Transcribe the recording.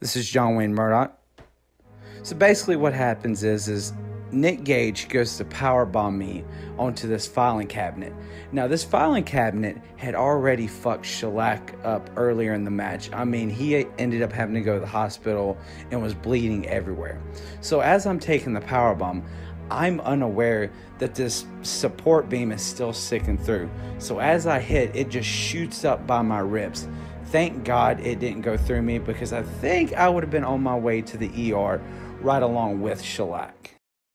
This is John Wayne Murdoch. So basically, what happens is is Nick Gage goes to powerbomb me onto this filing cabinet. Now, this filing cabinet had already fucked Shlak up earlier in the match. I mean, he ended up having to go to the hospital and was bleeding everywhere. So, as I'm taking the powerbomb, I'm unaware that this support beam is still sticking through. So, as I hit, it just shoots up by my ribs. Thank God it didn't go through me because I think I would have been on my way to the ER right along with Shlak.